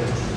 gracias.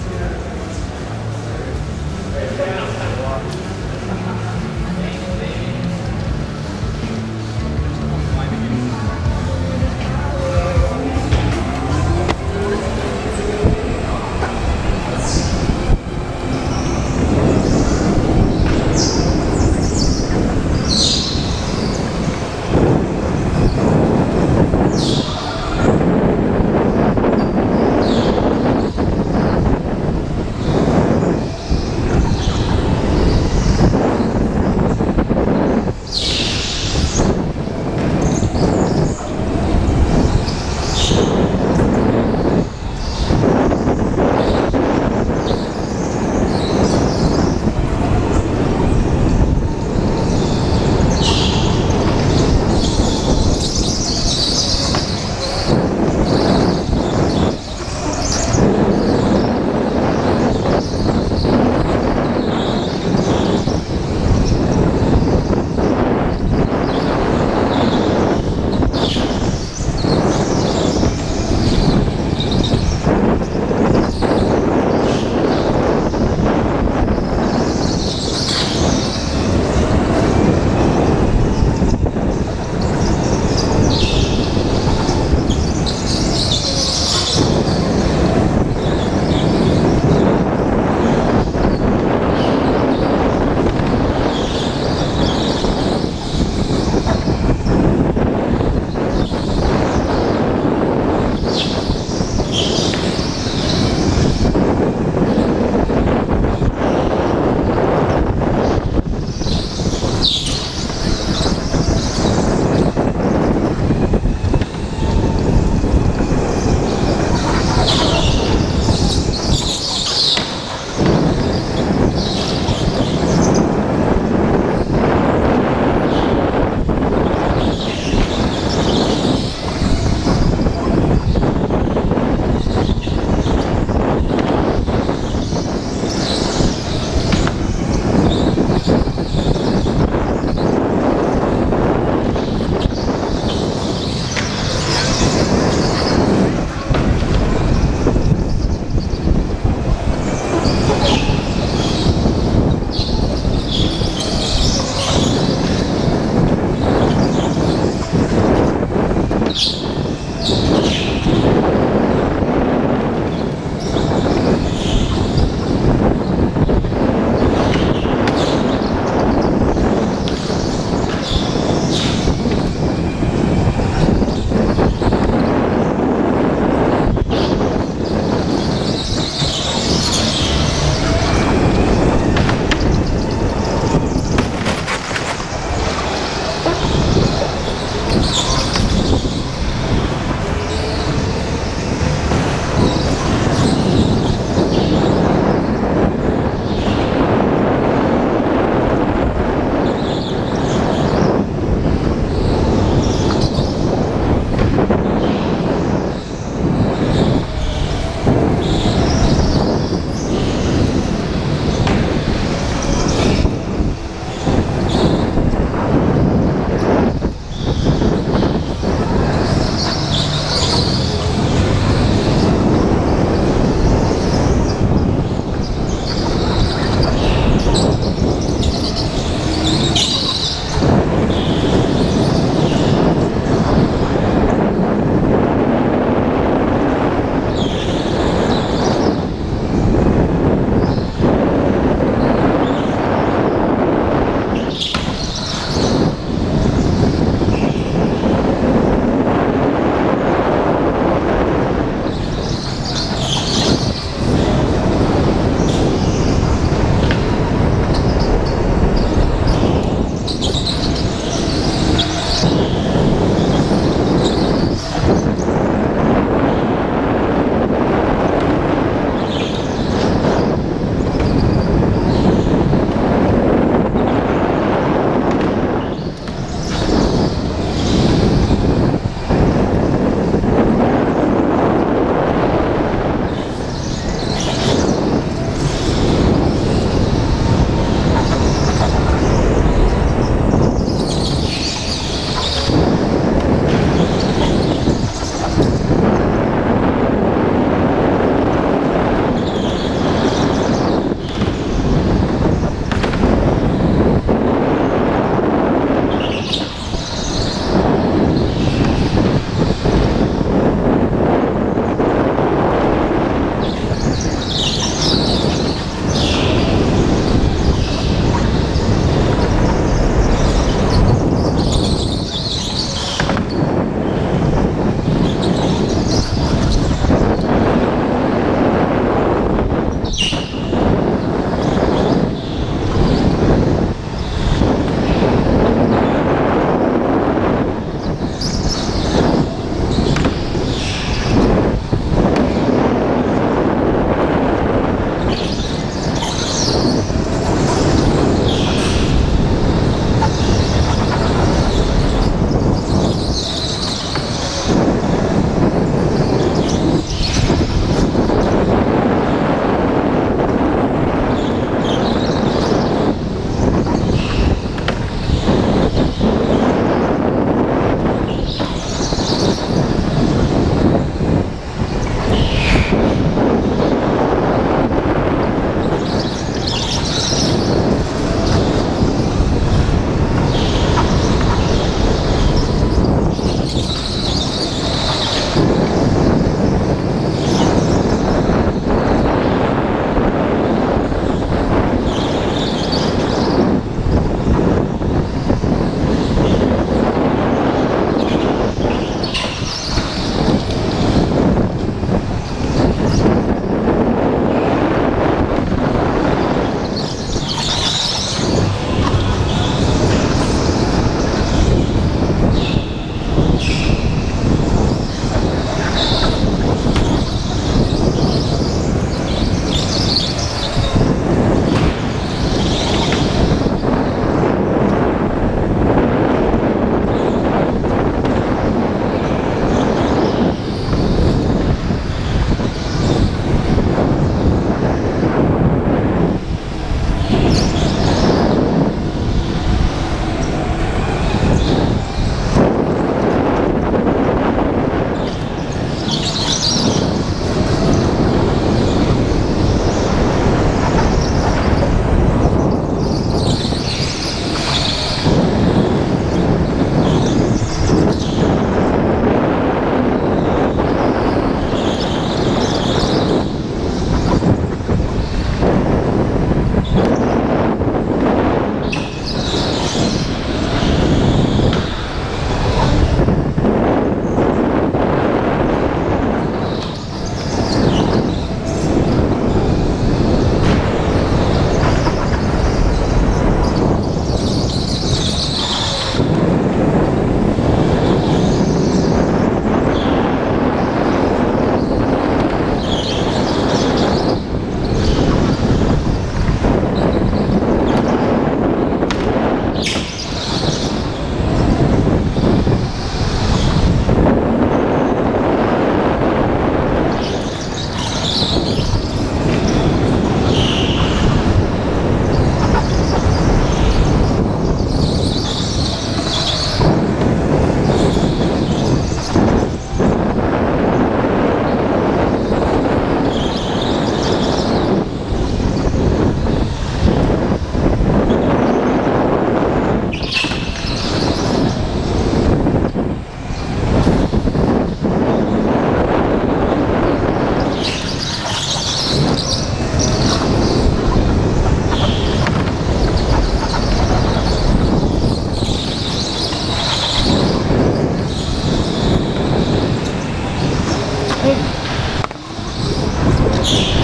much.